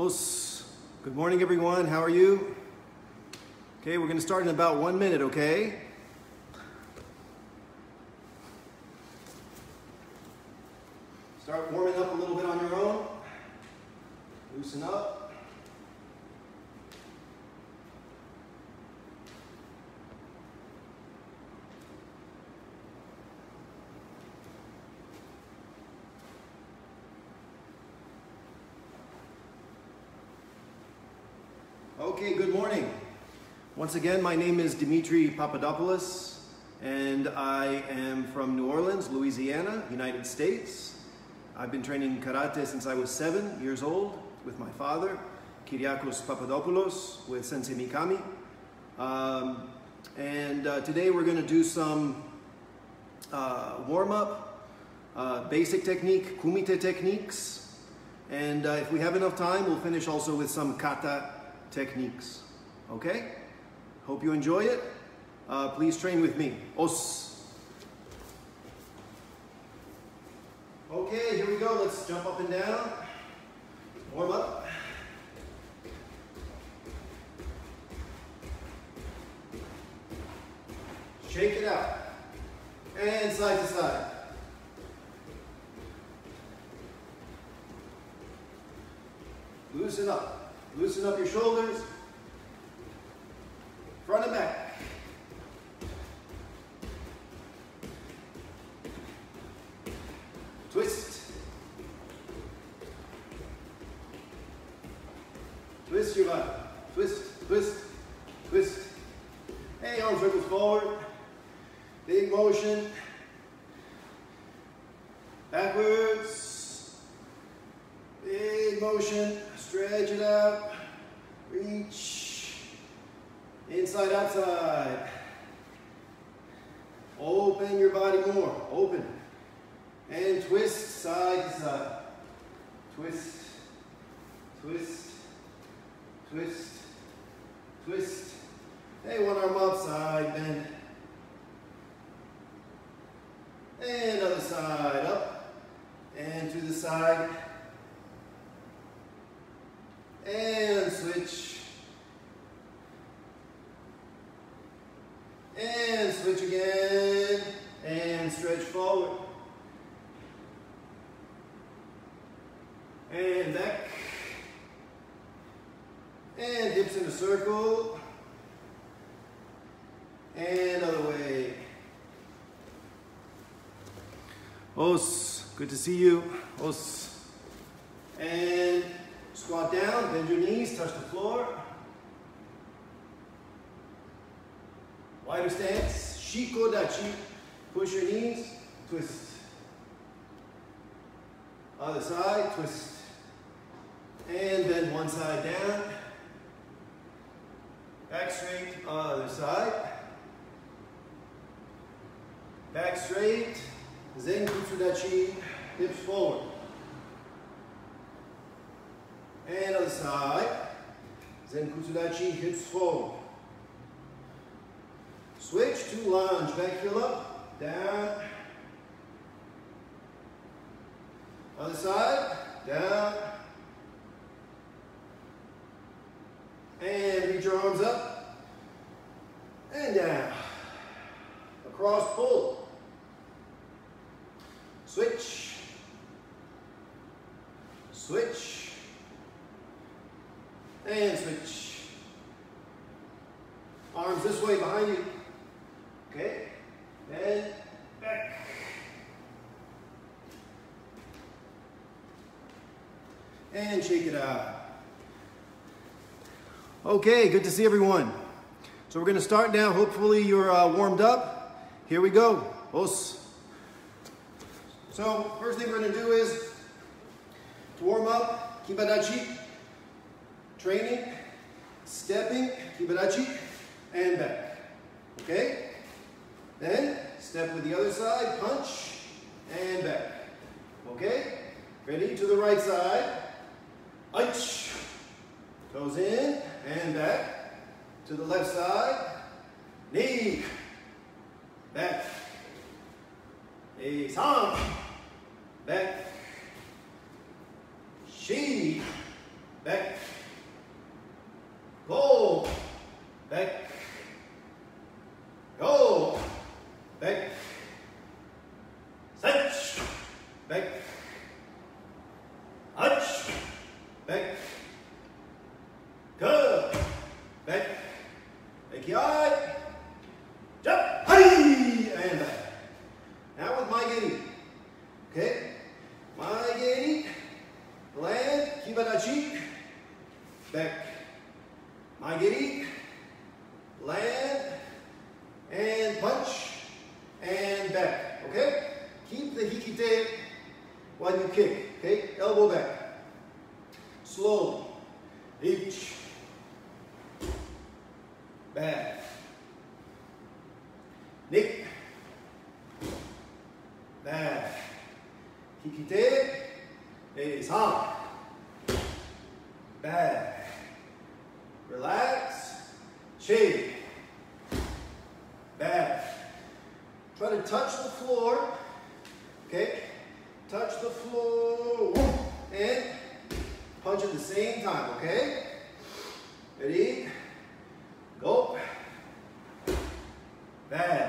Good morning, everyone. How are you? Okay, we're going to start in about one minute, okay? Start warming up a little bit on your own. Loosen up. Okay, good morning. Once again, my name is Dimitri Papadopoulos, and I am from New Orleans, Louisiana, United States. I've been training karate since I was seven years old with my father, Kyriakos Papadopoulos, with Sensei Mikami. Um, and uh, today we're going to do some uh, warm up, uh, basic technique, kumite techniques. And uh, if we have enough time, we'll finish also with some kata techniques. Okay? Hope you enjoy it. Uh, please train with me. Os. Okay, here we go. Let's jump up and down. Warm up. Shake it out. And side to side. Loosen up. Loosen up your shoulders. Front and back. Twist. Twist your body. Twist, twist, twist. Hey, arms ripples forward. Big motion. Backwards. Big motion. Stretch it out. Reach. Inside, outside. Open your body more. Open. And twist side to side. Twist. Twist. Twist. Twist. Hey, one arm up, side bend. And other side, up. And to the side. And switch. And switch again. And stretch forward. And back. And hips in a circle. And other way. Os, good to see you. Os. And squat down, bend your knees, touch the floor. Wider stance, shiko dachi. Push your knees, twist. Other side, twist. And bend one side down. Back straight, other side. Back straight. Zen Kutsudachi, hips forward. And other side. Zen Kutsudachi, hips forward. Switch to lunge, back heel up, down. Other side, down. And reach your arms up and down. Across pull. Switch. Switch. And switch. Arms this way behind you. Okay. Then back. Shake it out. Okay, good to see everyone. So we're to start now. Hopefully you're uh, warmed up. Here we go. Os. So first thing we're to do is to warm up, kibadachi, training, stepping, kibadachi, and back. Okay? Then step with the other side, punch, and back. Okay? Ready to the right side. Ouch. Goes in and back to the left side. Knee. Back. Knees up. Back. She. Back. Go. Back. Go. Back. Set. Bad.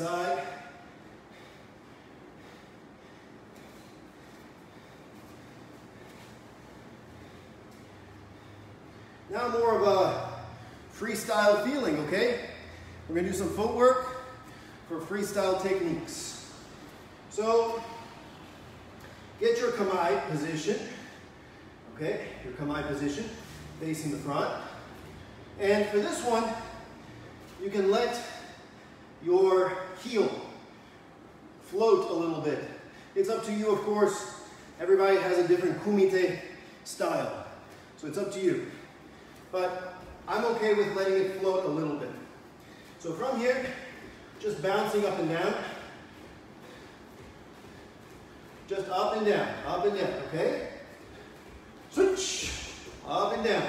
side. Now more of a freestyle feeling, okay? We're gonna do some footwork for freestyle techniques. So, get your kamae position, okay? Your kamae position, facing the front. And for this one, you can let your heel. Float a little bit. It's up to you, of course. Everybody has a different kumite style. So it's up to you. But I'm okay with letting it float a little bit. So from here, just bouncing up and down. Just up and down, up and down, okay? Switch, up and down.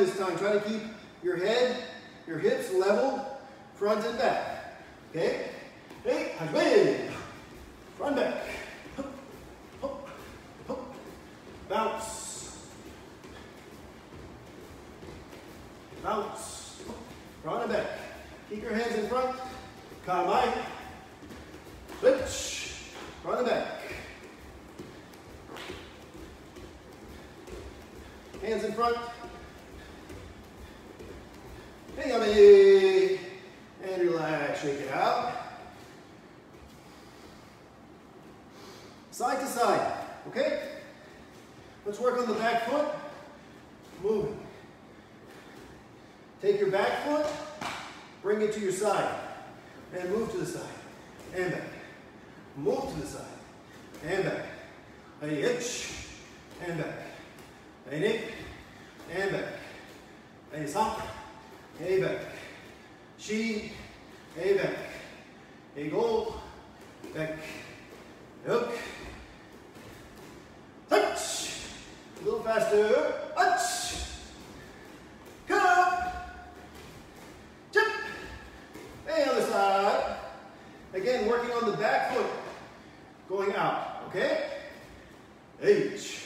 this time. Try to keep your head, your hips level, front and back. Okay? okay run Front back. going out, okay? H,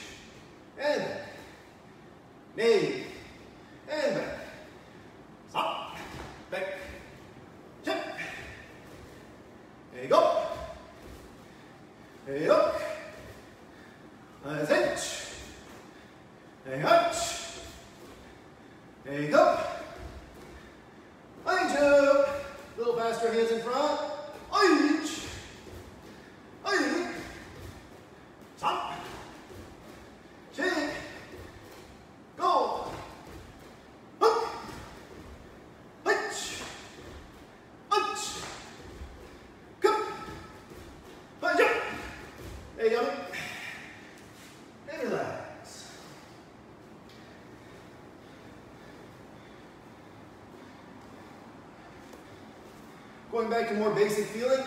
going back to more basic feeling.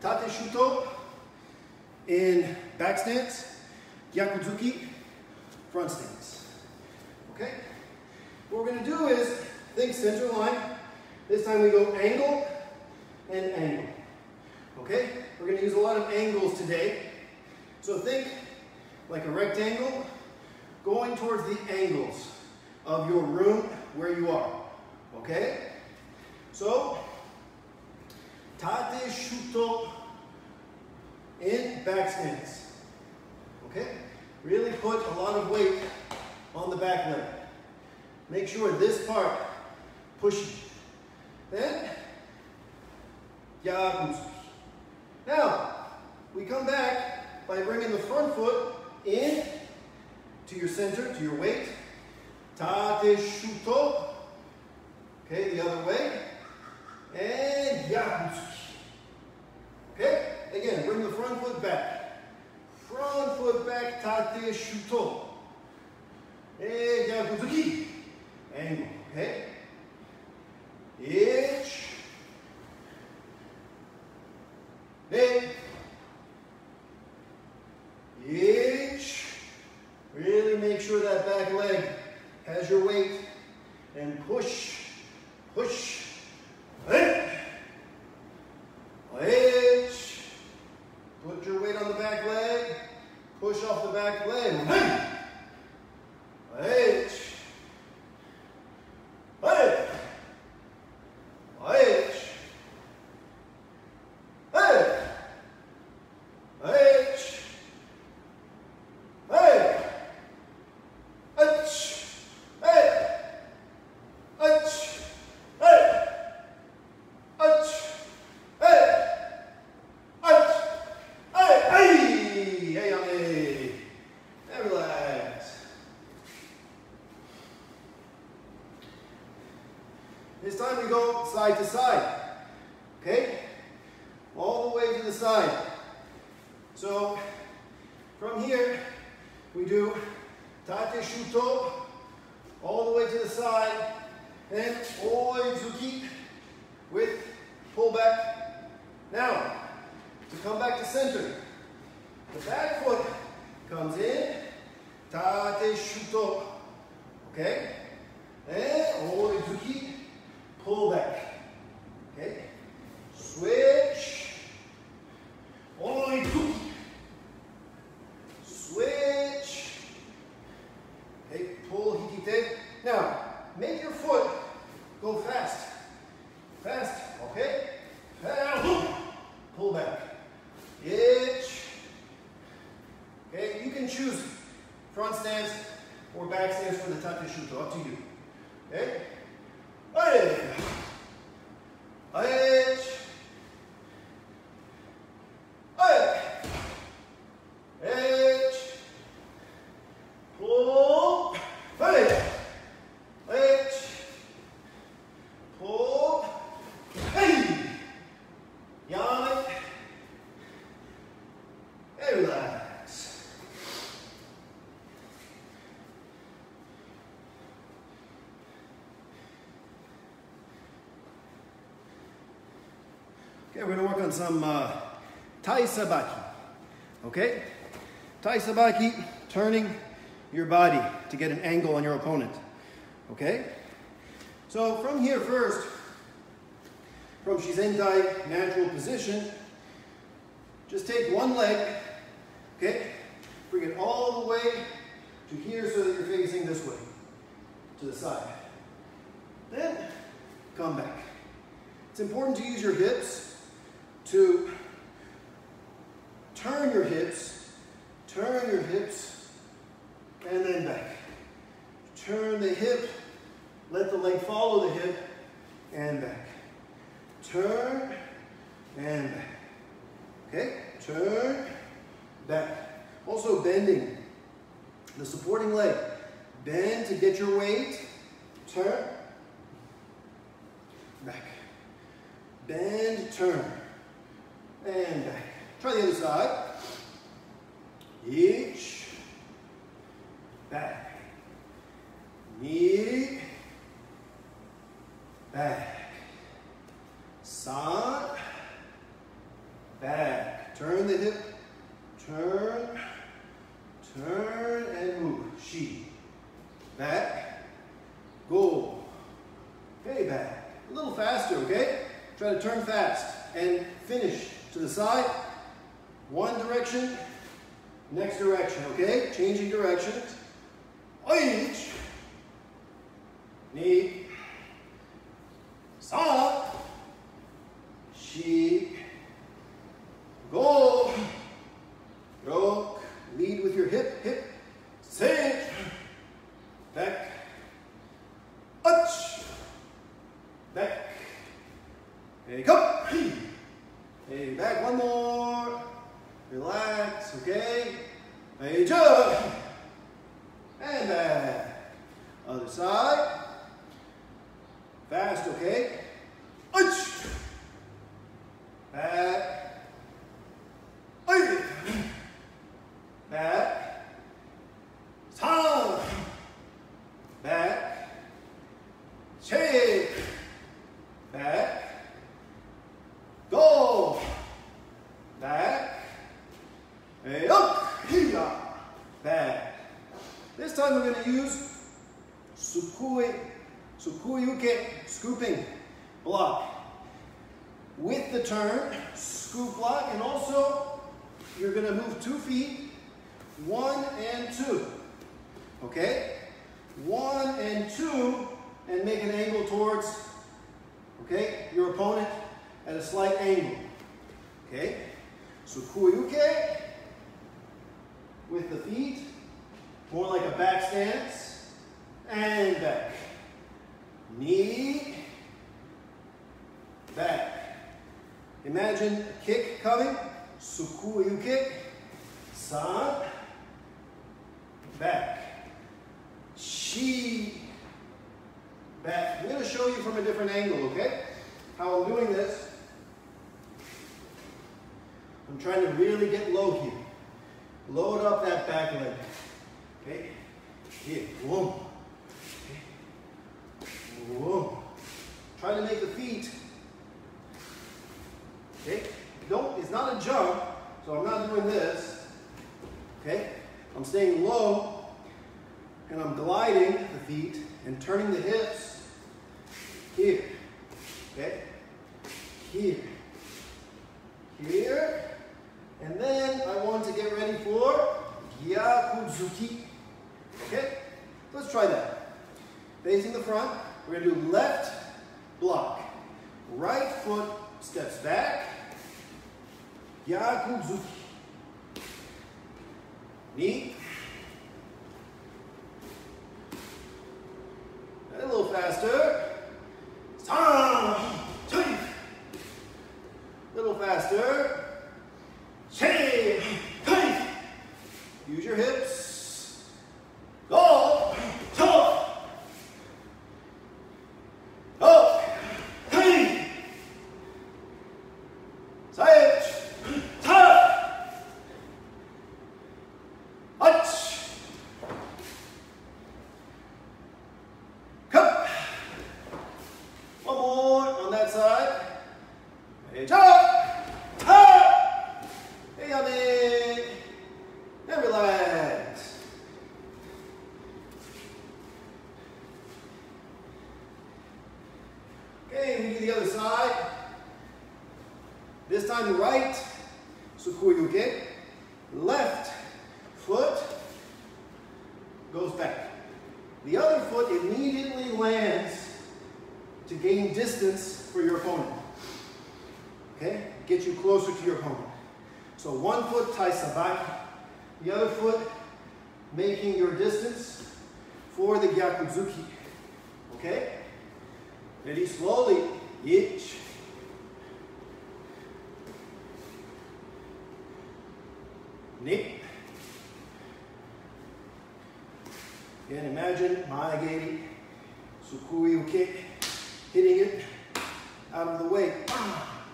Tate Shuto in back stance, Gyakuzuki. C'est chuton. go side to side. Okay, pull, hikite. Now, make your foot go fast. Fast, okay? Pull back. Itch. Okay, you can choose front stance or back stance for the tate shuto, up to you. Okay? Itch. some uh, Tai Sabaki. Okay? Tai Sabaki, turning your body to get an angle on your opponent. Okay? So from here first, from Shizentai natural position, just take one leg, okay? Bring it all the way to here so that you're facing this way, to the side. Then, come back. It's important to use your hips to turn your hips, turn your hips, and then back. Turn the hip, let the leg follow the hip, and back. Turn, and back. Okay? Turn, back. Also bending the supporting leg. Bend to get your weight. Turn, back. Bend, turn, and back. Try the other side. Each, back. Knee, back. Side, back. Turn the hip, turn, turn, and move. She, back, go. Okay, back. A little faster, okay? Try to turn fast and finish to the side. One direction, next direction, okay? Changing directions. Each, knee, stop, she, go, rock, lead with your hip, hip, sit, back, touch, back, and come, hey, back, one more, relax, okay, hey, jump, and back, other side, fast, okay, touch, back, hey, back, time, back, shake, back, go, back, hey, up, here, back. This time we're going to use sukui, sukuyuke, scooping block. With the turn, scoop block, and also you're going to move two feet, one and two. Okay? One and two, and make an angle towards, okay, your opponent at a slight angle. Okay? So kuyuke with the feet, more like a back stance, and back. Knee, back. Imagine a kick coming, sukuyu kick, san, back. Shi, back. I'm going to show you from a different angle, okay? How I'm doing this. I'm trying to really get low here. Load up that back leg. Okay? Here, whoa. Okay. Whoa. Try to make the feet. Okay? Don't, it's not a jump, so I'm not doing this. Okay? I'm staying low, and I'm gliding the feet and turning the hips here. Okay? Here. Here. And then I want to get ready for Gyakudzuki. Okay? Let's try that. Facing the front, we're going to do left block. Right foot steps back. Gyakudzuki. Knee. A little faster. Time. Two. Little faster. Shake. Hey. Use your hips. Go. Toe. Go. Hey. Side. Top. Touch. Cup. One more on that side. Hey, top. Top. Hey, yummy. And relax. Okay, we do the other side. This time the right. Sukui Uke. Left foot goes back. The other foot immediately lands to gain distance for your opponent. Okay? Get you closer to your opponent. So one foot tai sabaki, the other foot making your distance for the gyakuzuki. Okay? Ready? Slowly. Ich. Nick. Again, imagine Maegeri, Sukui Uke, hitting it out of the way.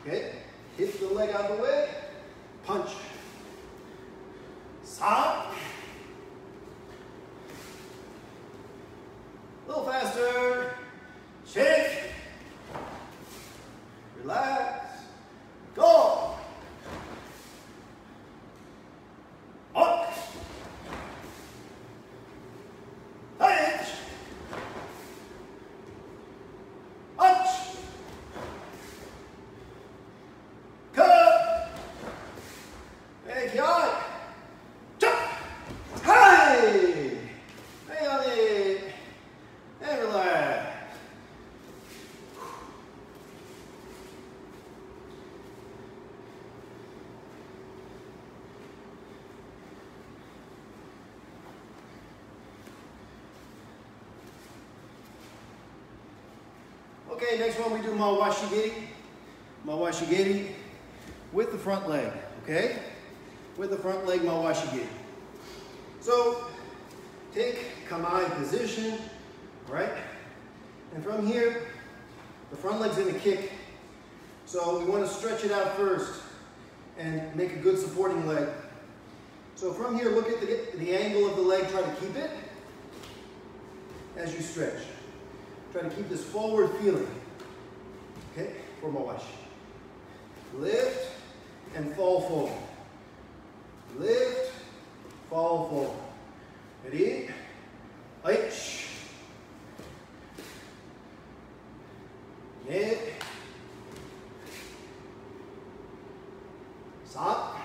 Okay? Hit the leg out of the way. Punch. Stop. A little faster. Shake. Relax. Go. Up. Punch. Punch. Cut. Hey, Kiai. Jump. Hey. Hey, on it. And relax. Okay, next one we do Mawashigeri. Mawashigeri with the front leg, okay? With the front leg Mawashigeri. So, take Kamae position, right? And from here, the front leg's gonna kick. So we wanna stretch it out first and make a good supporting leg. So from here, look at the, the angle of the leg, try to keep it as you stretch. Try to keep this forward feeling. Okay, for Mawashi. Lift and fall forward. Lift, fall forward. Ready? H. Ne. Sa.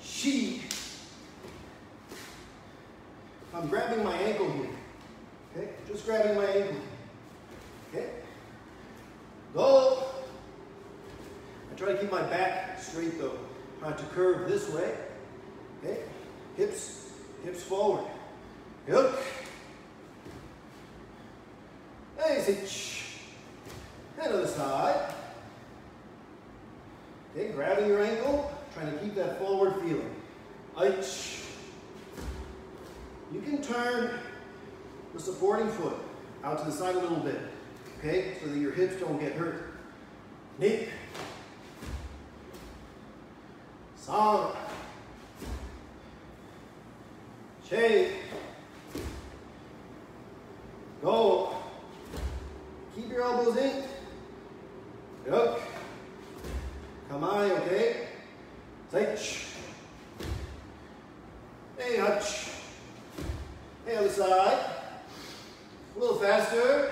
She. I'm grabbing my ankle here. Okay? Just grabbing my ankle. Okay? Go. I try to keep my back straight though. Try to curve this way. Okay? Hips, hips forward. Hook. Hey, sit. And other side. Okay, grabbing your ankle, trying to keep that forward feeling. Ich. You can turn the supporting foot out to the side a little bit, okay, so that your hips don't get hurt. Nick. Sang. Shake. Go. Keep your elbows in. Look. Come on, okay? Take. Hey, hutch. Hey, other side. A little faster.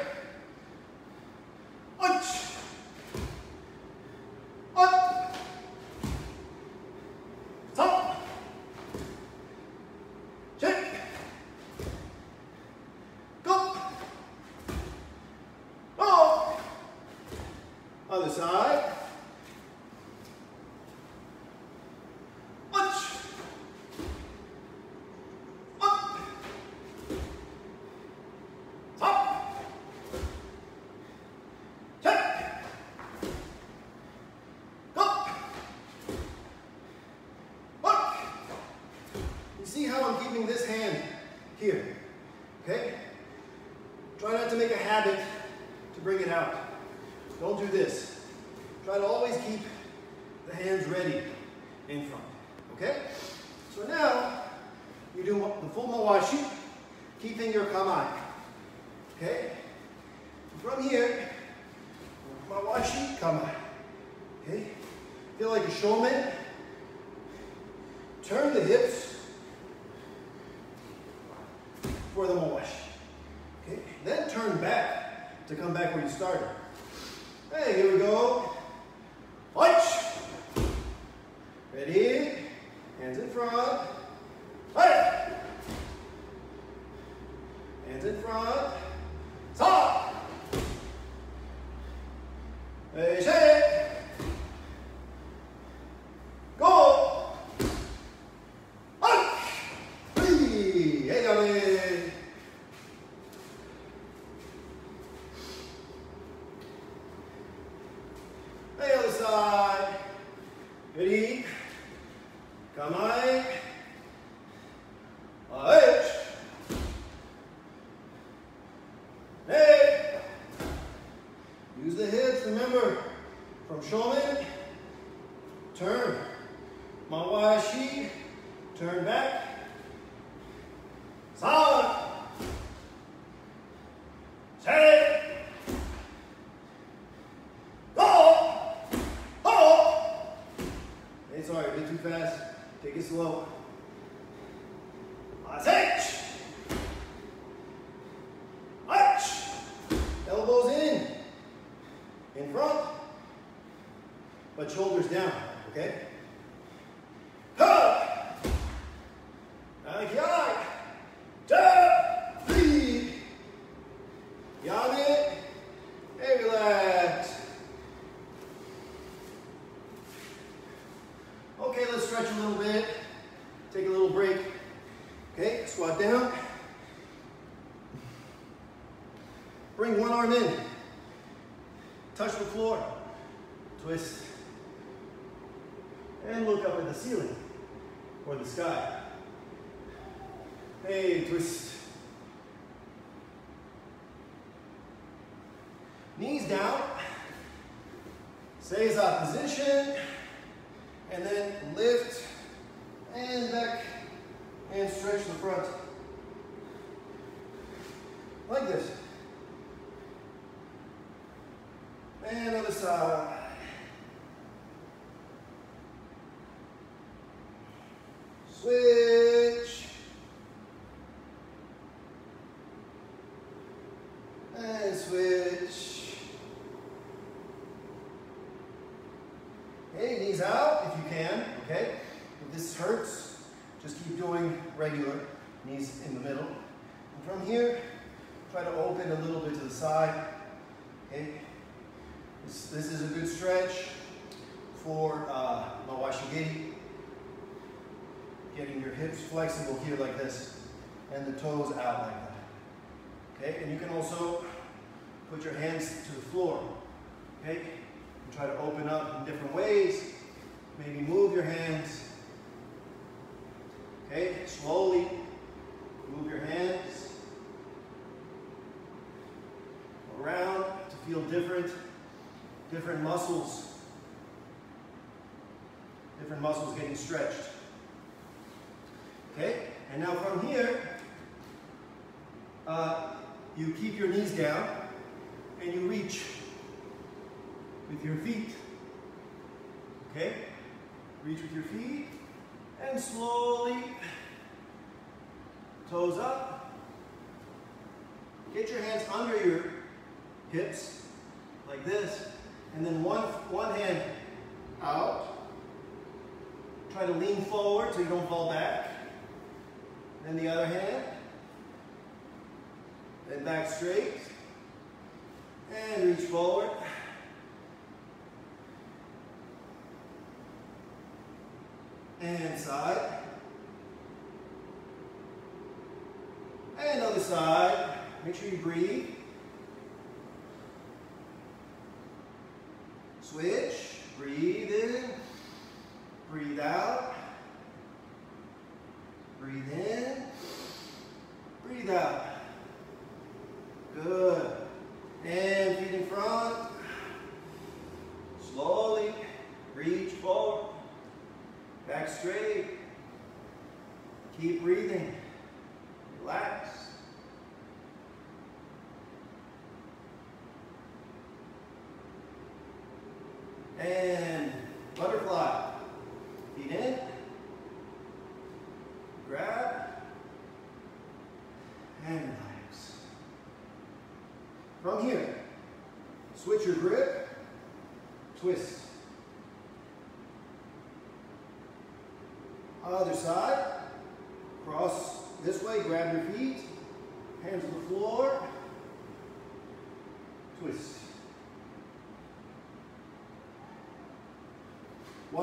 Hutch. Switch. And switch. Hey, knees out if you can, okay? If this hurts, just keep doing regular, knees in the middle. And from here, try to open a little bit to the side, okay? This, this is a good stretch for uh, Mawashigeri. Flexible here like this, and the toes out like that. Okay, and you can also put your hands to the floor. Okay, and try to open up in different ways. Maybe move your hands. Okay, slowly move your hands around to feel different, different muscles, different muscles getting stretched. And now from here, uh, you keep your knees down and you reach with your feet. Okay, reach with your feet and slowly toes up. Get your hands under your hips like this, and then one, one hand out. Try to lean forward so you don't fall back. Then the other hand. Then back straight. And reach forward. And side. And other side. Make sure you breathe. Switch. Breathe in. Breathe out. Breathe in. Breathe out. Good. And feet in front. Slowly reach forward. Back straight. Keep breathing. Relax. And butterfly. Feet in. Grab. And relax. From here, switch your grip. Twist. Other side. Cross this way, grab your feet. Hands to the floor. Twist.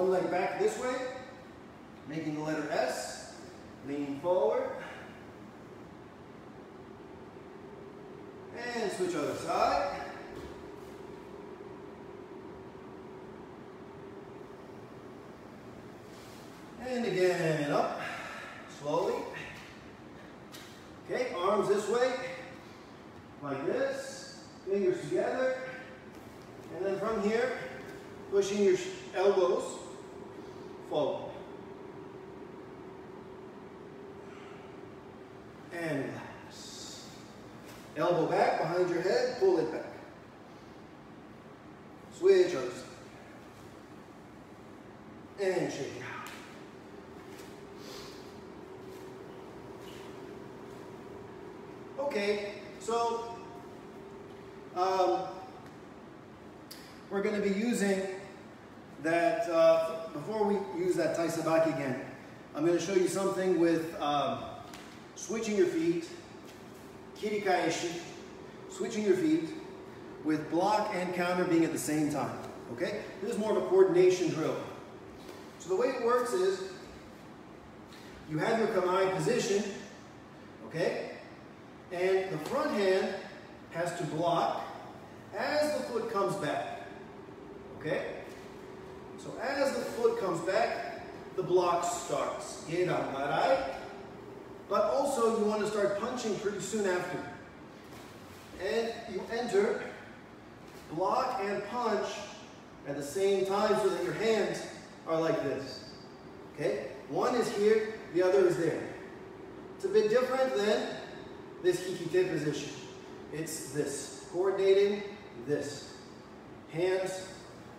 Leg back this way, making the letter S. Lean forward. And switch other side. And again, up, slowly. Okay, arms this way, like this, fingers together. And then from here, pushing your elbows forward. And relax. Elbow back behind your head, pull it back. Switch other side. And shake it out. Okay, so um, we're going to be using that, uh, before we use that Tai Sabaki again, I'm going to show you something with um, switching your feet, kirikaeshi, switching your feet, with block and counter being at the same time, okay? This is more of a coordination drill. So the way it works is, you have your kamae position, okay? And the front hand has to block as the foot comes back. Okay? So as the foot comes back, the block starts. But also you want to start punching pretty soon after. And you enter, block and punch at the same time so that your hands are like this. Okay? One is here, the other is there. It's a bit different than this hikite position. It's this, coordinating this. Hands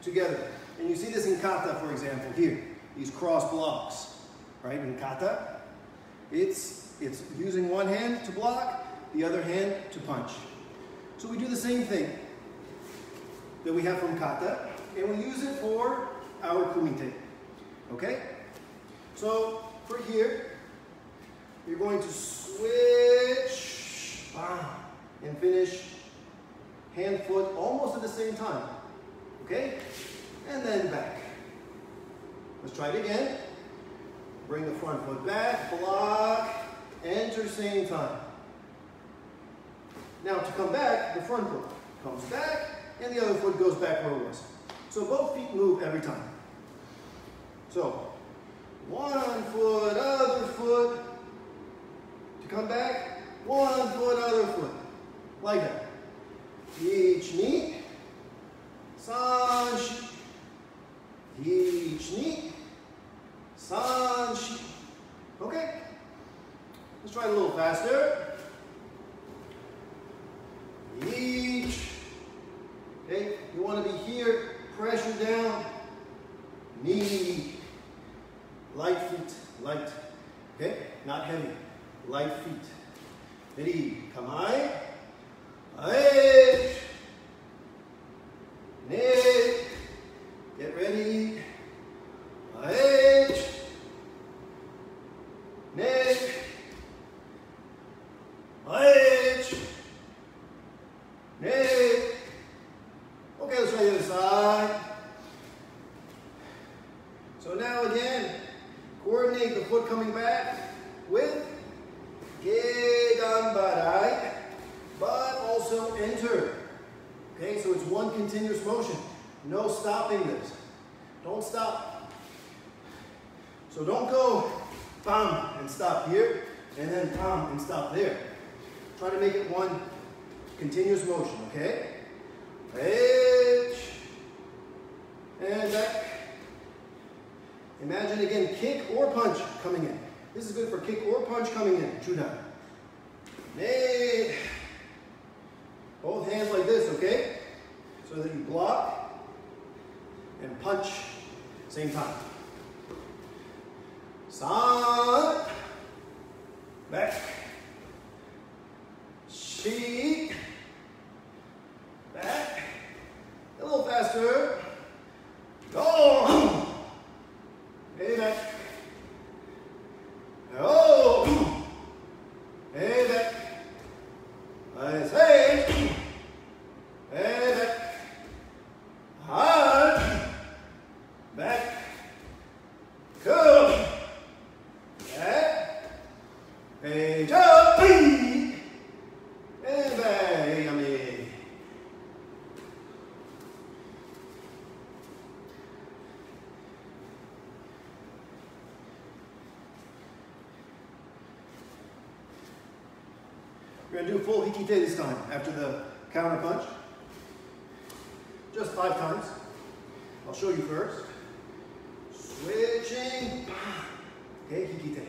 together. And you see this in kata, for example, here. These cross blocks, right? In kata, it's, it's using one hand to block, the other hand to punch. So we do the same thing that we have from kata, and we use it for our kumite. Okay? So for here, you're going to switch, Ah, and finish hand, foot, almost at the same time. Okay? And then back. Let's try it again. Bring the front foot back, block, enter same time. Now to come back, the front foot comes back, and the other foot goes back where it was. So both feet move every time. So, one foot, full hikite this time after the counter punch. Just five times. I'll show you first. Switching. Okay, hikite.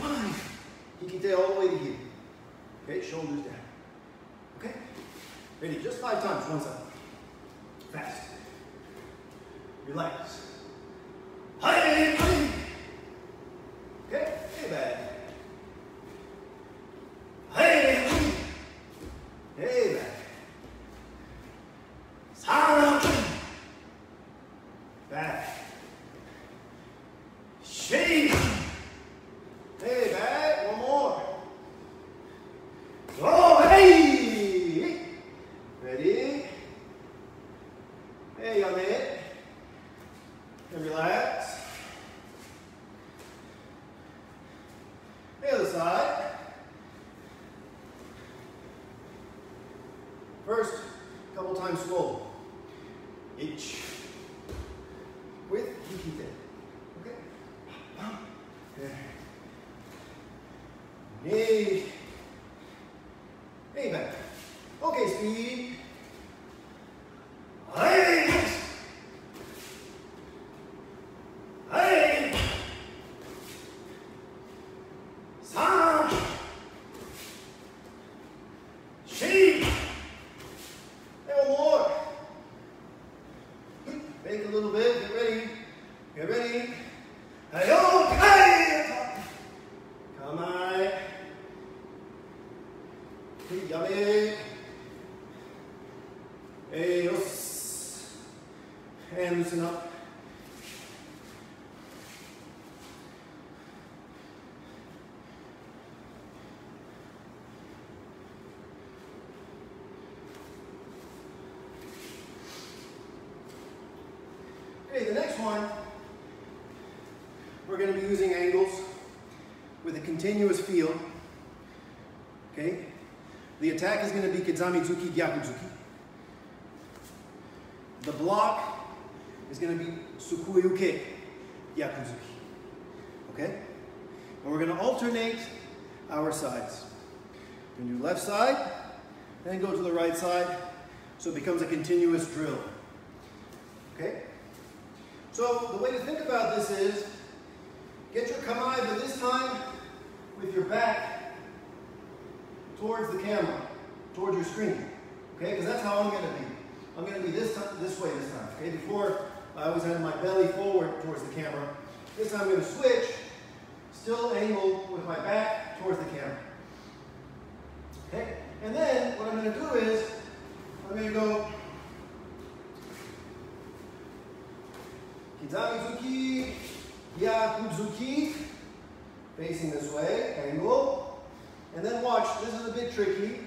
One. Hikite all the way to here. Okay, shoulders down. Okay? Ready? Just five times, one side. Fast. Relax. Hey, hey. Okay, hey, back. Hey, hey, back. Sarah. Back. Shake. Hey, back. One more. Oh, hey. Ready? Hey, young man. And relax. The other side. First, couple times slow. Each. With. Okay? Okay. Knee. Knee back. Okay, speed. Hey! Hey! Sam! Sheep! Hey, one more. Bake a little bit. Get ready. Get ready. Hey, okay! Come on. Hey, yummy. Hey, yes. And loosen up. Okay, the next one, we're going to be using angles with a continuous feel. Okay? The attack is going to be Kizamizuki Gyakuzuki. The block is going to be Sukui Uke Gyakuzuki. Okay? And we're going to alternate our sides. To do left side, then go to the right side, so it becomes a continuous drill. Okay? So the way to think about this is, get your kamae, but this time with your back towards the camera, towards your screen. Okay, because that's how I'm going to be. I'm going to be this time, this way this time. Okay, before I always had belly forward towards the camera. This time I'm going to switch, still angle with my back towards the camera. Okay, and then what I'm going to do is I'm going to go Kizamizuki, Gyakuzuki, facing this way, angle. And then watch, this is a bit tricky.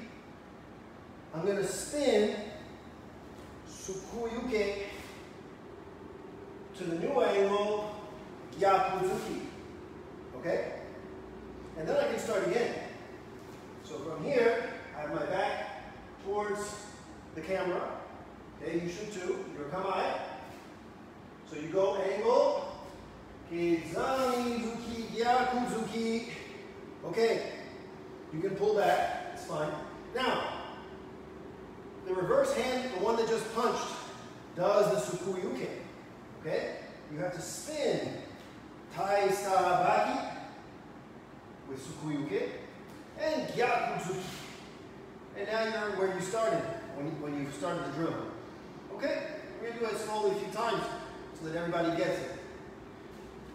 I'm going to spin Sukui Uke to the new angle, Gyakuzuki. Okay? And then I can start again. So from here, I have my back towards the camera. Okay, you should too. You're kamae. So you go angle, Kizamizuki, Gyakuzuki. Okay, you can pull back, it's fine. Now, the reverse hand, the one that just punched, does the Sukui Uke. Okay? You have to spin Tai Sabaki with Sukui Uke and Gyakuzuki. And now you're where you started when you, when you started the drill. Okay? We're going to do it slowly a few times so that everybody gets it.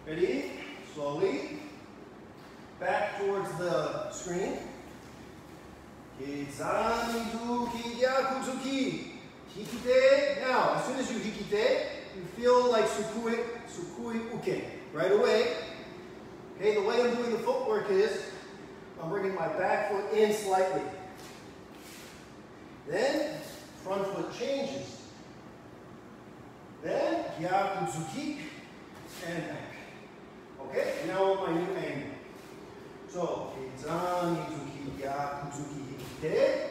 Ready? Slowly. Back towards the screen. Kizamizuki Gyakuzuki. Hikite. Now, as soon as you hikite, you feel like sukui, sukui uke right away. Okay, the way I'm doing the footwork is I'm bringing my back foot in slightly. Then, front foot changes. Then, Gyakuzuki and back. Okay, now on my new angle. So, Kizamizuki Gyakuzuki Hikite.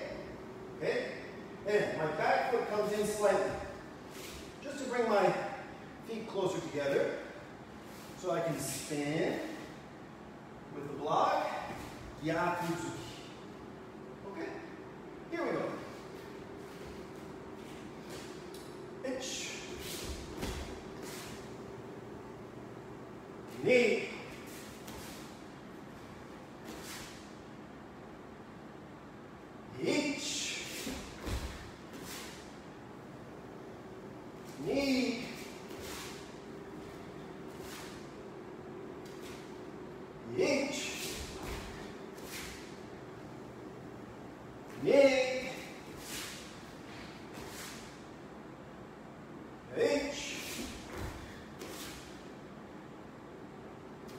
Okay, and my back foot comes in slightly. Just to bring my feet closer together. So I can spin. with the block, Gyakuzuki. Okay, here we go. Inch. Knee. Each. Knee. Each. Knee. H.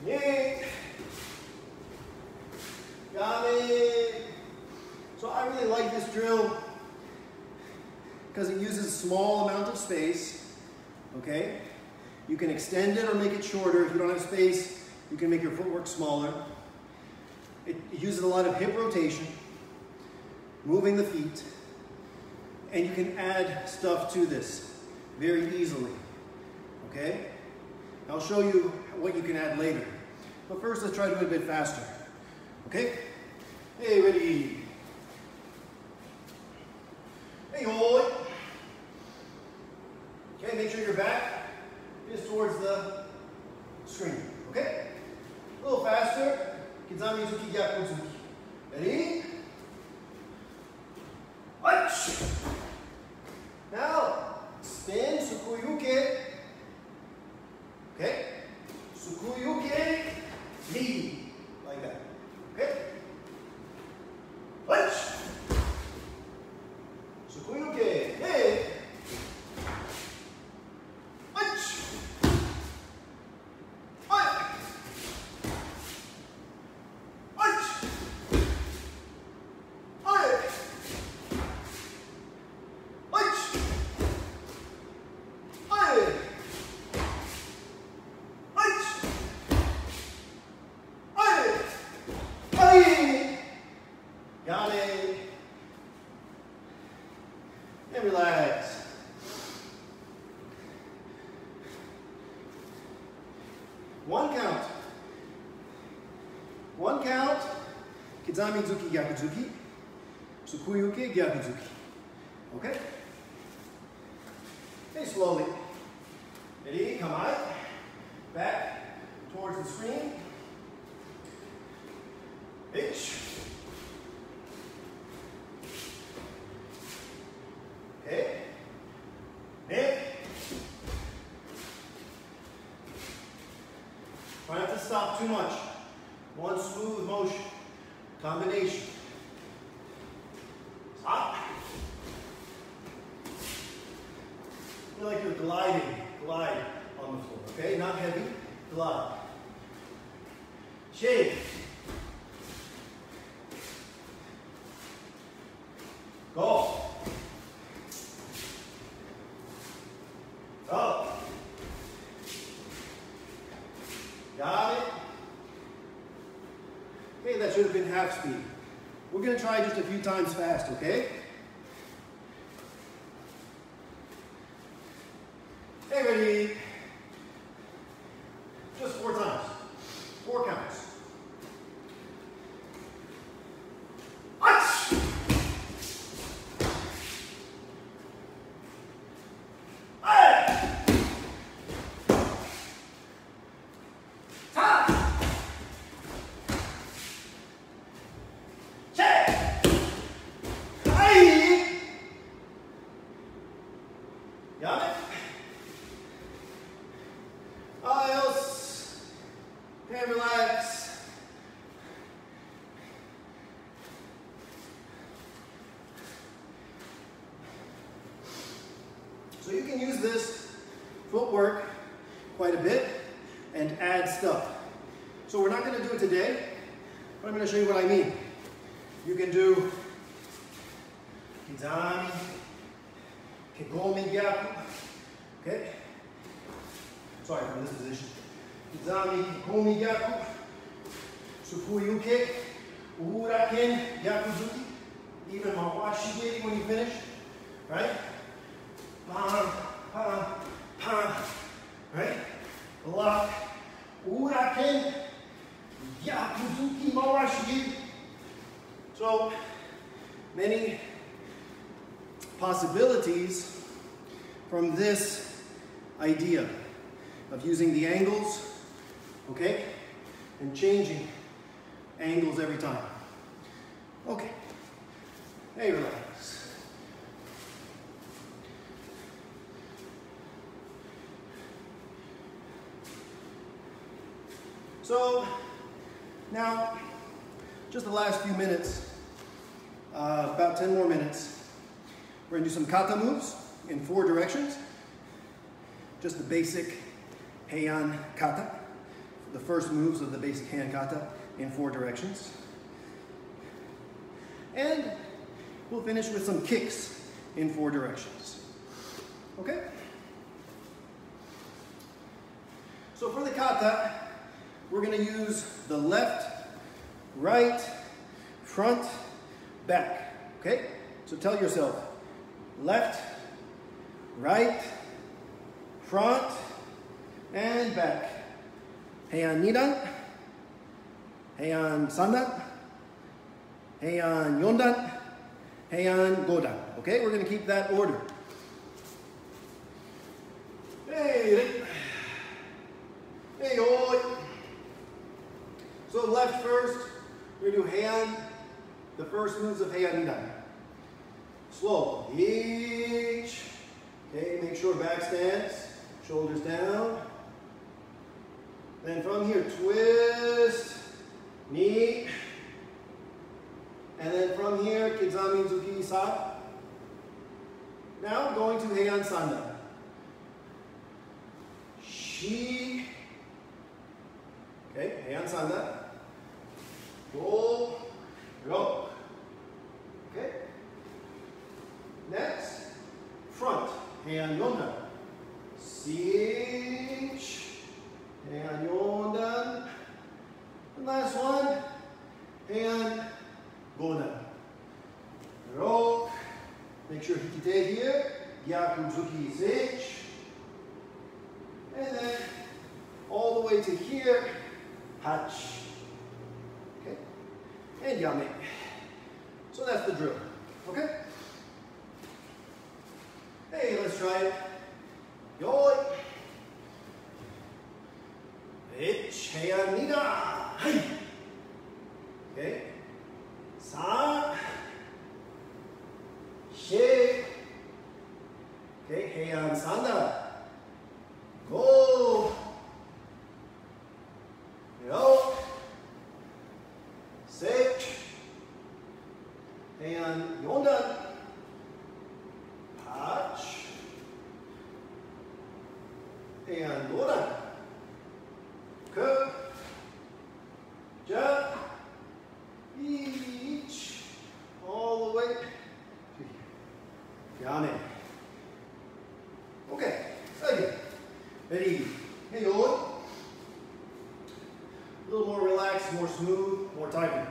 Knee. Got it. So I really like this drill because it uses a small amount of space, okay? You can extend it or make it shorter. If you don't have space, you can make your footwork smaller. It uses a lot of hip rotation, moving the feet, and you can add stuff to this very easily, okay? I'll show you what you can add later. But first, let's try to do it a bit faster, okay? 座右好き逆好き福行け逆好き should have been half speed. We're going to try just a few times fast, okay? Hey, ready? Just four times. Four counts. Ach! Hey! Ta! Check! Hey! Got it? Else, and relax. So you can use this footwork quite a bit and add stuff. So we're not going to do it today, but I'm going to show you what I mean. You can do kizami, kekomi gyaku, okay? Sorry, from this position. Kizami, kekomi gyaku, sukui uke, uhuraken, gyakuzuki, even mawashi geri when you finish, right? Pam, pam, pam, right? Lock, uraken, gyakuzuki. possibilities from this idea of using the angles, okay, and changing angles every time. Okay. Hey, relax. So, now, just the last few minutes, uh, about 10 more minutes, we're gonna do some kata moves in four directions. Just the basic heian kata, the first moves of the basic heian kata in four directions. And we'll finish with some kicks in four directions. Okay? So for the kata, we're going to use the left, right, front, back. Okay? So tell yourself, left, right, front, and back. Heian nidan, heian sandan, heian yondan, heian godan. Okay, we're going to keep that order. Hey, hey, oi. So left first, we're going to do heian, the first moves of heian nidan. Slow. Each. Okay, make sure back stance, shoulders down. Then from here, twist, knee. And then from here, Kizami Zuki Sa. Now going to Heian Sandan. Shi. Okay, Heian Sandan. Go, rock. Okay. Next, front, Heian Yondan. Cinch, Heian Yondan. And last one, Heian Godan. Rock. Make sure Hikite here. Gyakuzuki Seichi. And then all the way to here, Hachi. Okay? And Yame. So that's the drill. Okay? Hey, let's try it. Yoi. Nida. Hai. Okay? Sa. She. Okay, Heian Sandan. Go. Yo. Sech. Heian Yondan. Patch. And Godan. Ke. Ja. Each. All the way to here. Yane. Okay. Again. Ready. Hey, yo. A little more relaxed, more smooth, more typing.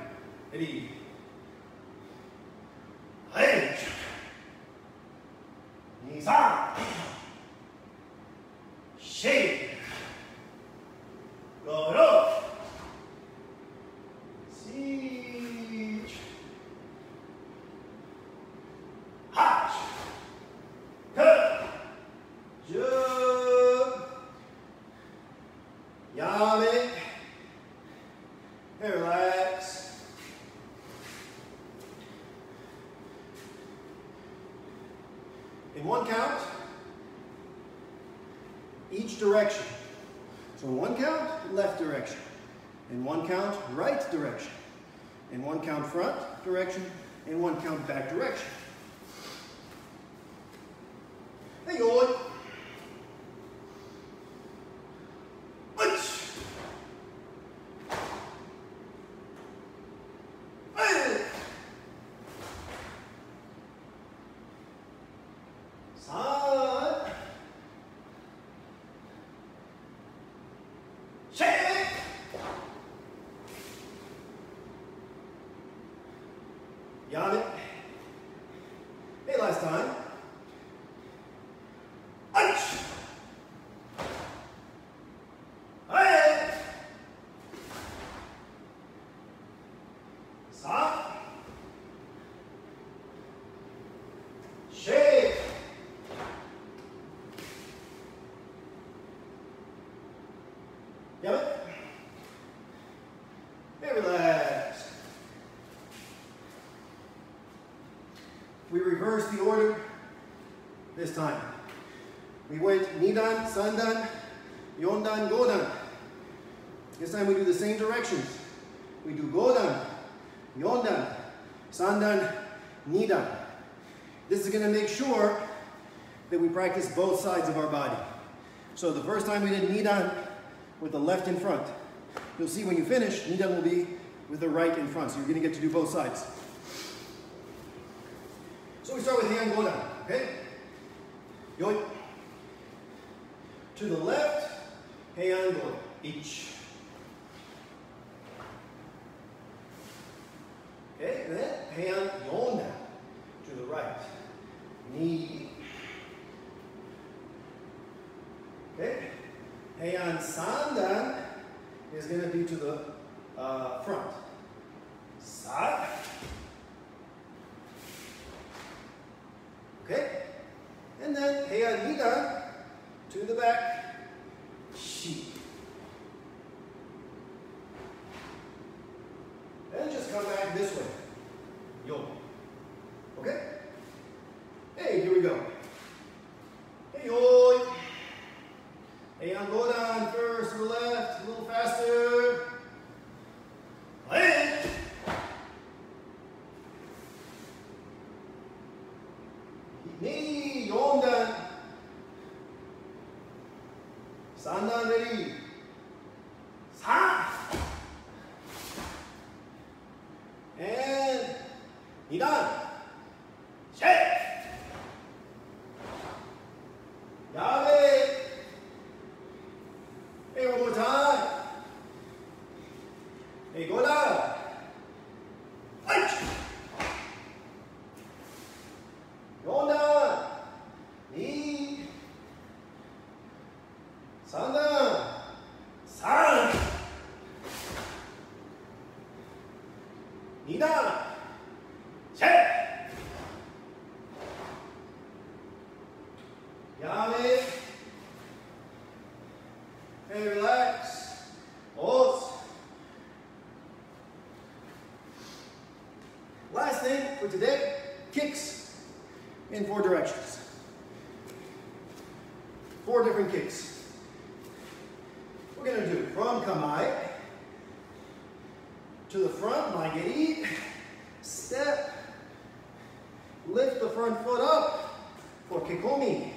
Ready. Hey. Nisa. Shake. Go up. Siege. Hatch. Cut. Jump. Yame. Relax. In one count, each direction. So in one count, left direction. In one count, right direction. In one count, front direction. and one count, back direction. Hey, oi. Punch. Hey. Side. Shake. Yame. Reverse the order this time. We went Nidan, Sandan, Yondan, Godan. This time we do the same directions. We do Godan, Yondan, Sandan, Nidan. This is going to make sure that we practice both sides of our body. So the first time we did Nidan with the left in front. You'll see when you finish, Nidan will be with the right in front. So you're going to get to do both sides. Start with Heian Godan, okay? Yoi. To the left, Heian Godan, each. Okay, and then Heian Yondan, to the right. Knee. Okay, Heian Sandan is going to be to the uh, front. Side. Okay? And then Heian Nidan to the back. Shi. And just come back this way. Yo. Okay? Hey, here we go. Hey, yo. Hey, I'm go down first to the left, a little faster. Hey. Knee, yondan. Sandan ready. Sa. And nidan. Shake. Yave. Hey, one more time. Hey, go down. Punch. Yondan. Knee. Sandan. San. Nidan. Shake. Yame. Hey, relax. Pause. Last thing for today, kicks in four directions. Four different kicks. We're gonna do from Kamae to the front, Maegeri, step, lift the front foot up for Kekomi.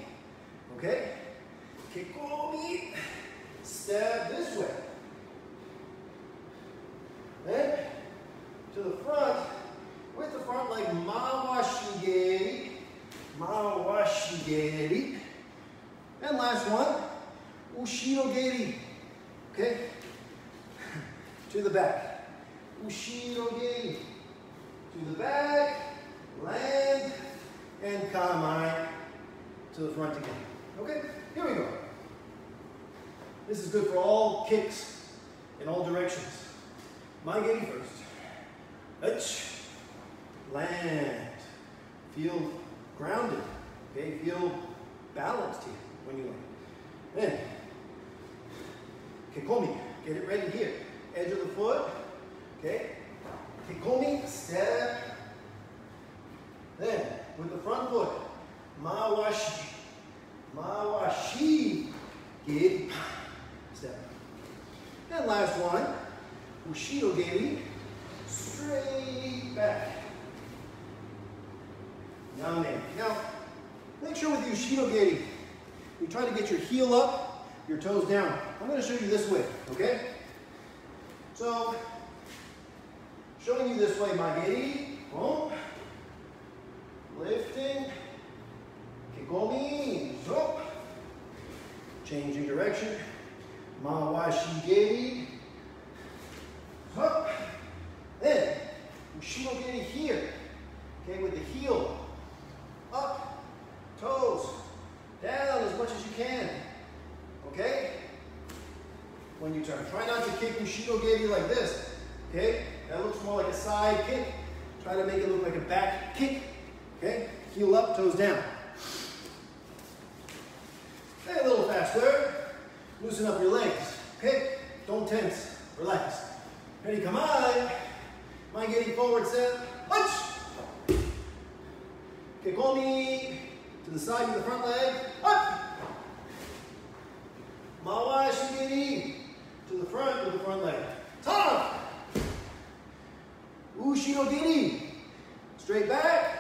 Okay? Kekomi, step this way. Then to the front, with the front leg, Mawashigeri, Mawashigeri. And last one, Ushirogeri. Okay? to the back. Ushirogeri. To the back, land, and To the front again. Okay? Here we go. This is good for all kicks in all directions. My getting first. Hutch. Land. Feel grounded. Okay? Feel balanced here when you land. Then, kekomi. Get it ready here. Edge of the foot. Okay? Kekomi. Step. Then, with the front foot, mawashi. Mawashi. Get. Step. And last one, Ushiro Geri, straight back. Yame. Now, make sure with the Ushiro Geri, you try to get your heel up, your toes down. I'm going to show you this way, okay? So, showing you this way, my geri, boom, lifting, kekomi, zo, changing direction, mawashi geri, zo, then, Ushiro geri here, okay, with the heel, up, toes, down as much as you can, okay? When you turn, try not to kick Bushido Geri like this, okay? That looks more like a side kick. Try to make it look like a back kick, Okay, heel up, toes down. Okay, a little faster. Loosen up your legs. Okay, don't tense. Relax. Ready, come on. Mind getting forward set. Punch! Kekomi. To the side of the front leg. Up! Mawashigeri. To the front of the front leg. Top! Ushino Dini. Straight back.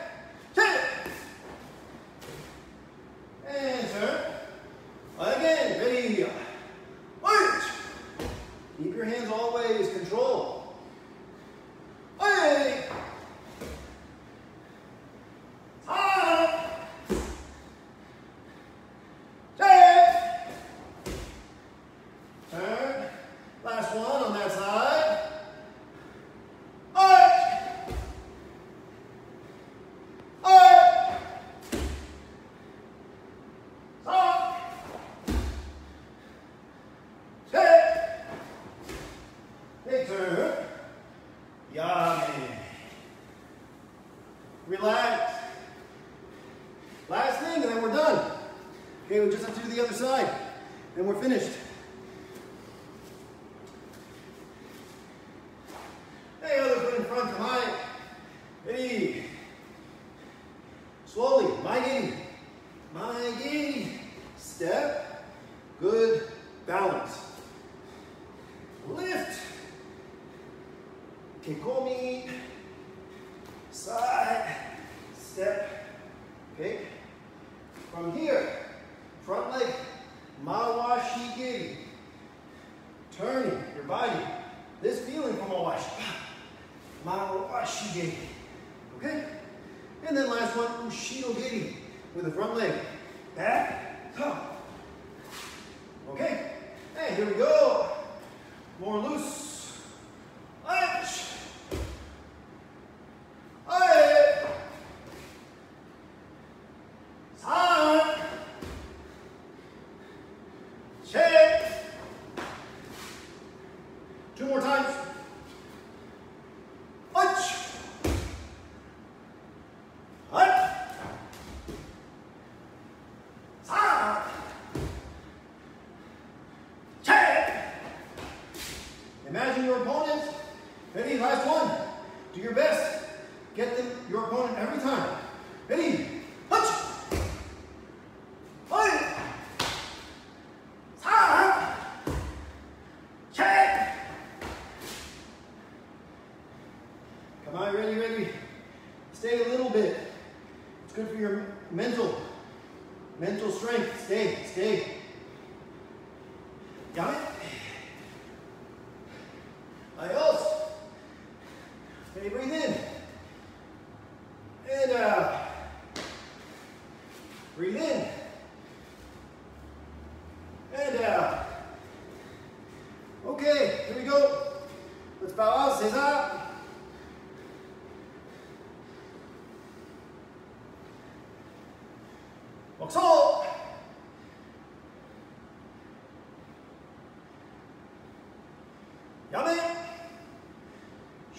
Two more times.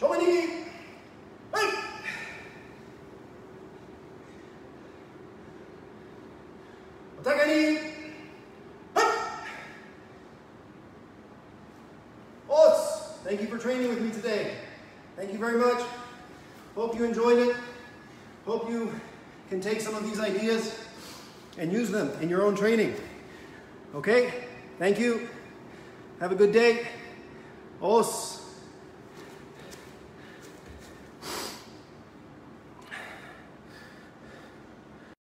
Hey! Thank you for training with me today. Thank you very much. Hope you enjoyed it. Hope you can take some of these ideas and use them in your own training. Okay? Thank you. Have a good day. Os.